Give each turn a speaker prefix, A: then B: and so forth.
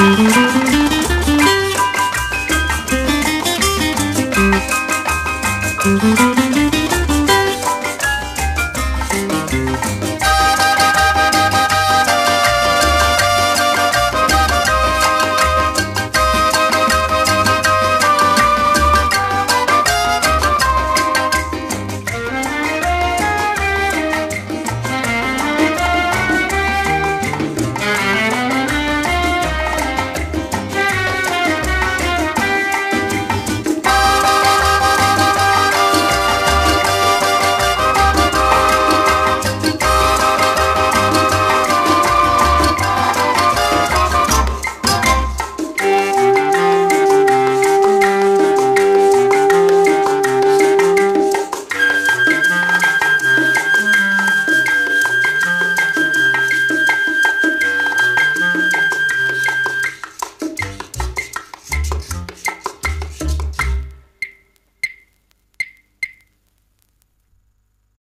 A: Música